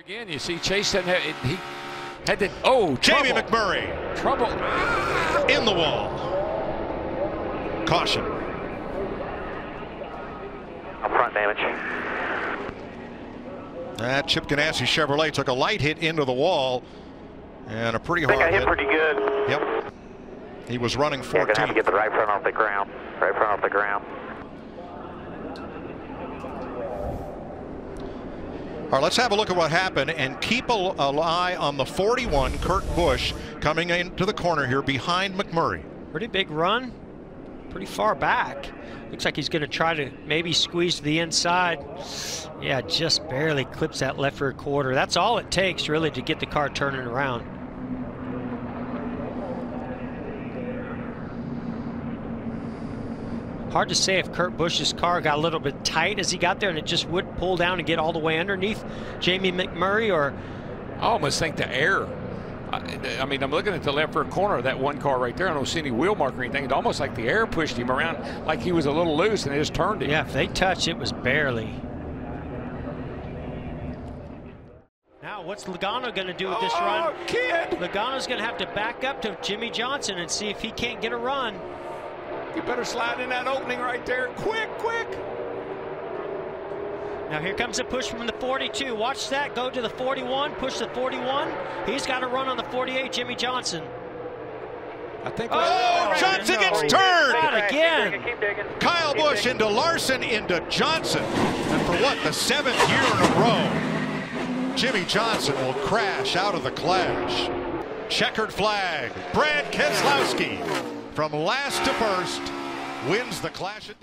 Again, you see Chase didn't have, he had to, oh, Jamie trouble. McMurray Trouble. in the wall. Caution. Up front damage. That Chip Ganassi Chevrolet took a light hit into the wall and a pretty I think hard I hit pretty good. Yep. He was running You're gonna have to get the right front off the ground. Right front off the ground. Let's have a look at what happened and keep a, a eye on the 41, Kurt Busch, coming into the corner here behind McMurray. Pretty big run, pretty far back. Looks like he's going to try to maybe squeeze the inside. Yeah, just barely clips that left rear quarter. That's all it takes, really, to get the car turning around. Hard to say if Kurt Busch's car got a little bit tight as he got there and it just would pull down and get all the way underneath Jamie McMurray or I almost think the air. I, I mean, I'm looking at the left rear corner of that one car right there. I don't see any wheel mark or anything. It's almost like the air pushed him around like he was a little loose and it just turned him. Yeah, if they touched, it was barely. Now, what's Logano going to do with this oh, run? kid. Logano's going to have to back up to Jimmie Johnson and see if he can't get a run. You better slide in that opening right there. Quick, quick. Now, here comes a push from the 42. Watch that. Go to the 41, push the 41. He's got a run on the 48, Jimmie Johnson. I think. Oh, Johnson gets no. turned. Not again. Keep digging. Kyle Busch into Larson into Johnson. And for what, the seventh year in a row, Jimmie Johnson will crash out of the clash. Checkered flag. Brad Keselowski from last to first wins the clash at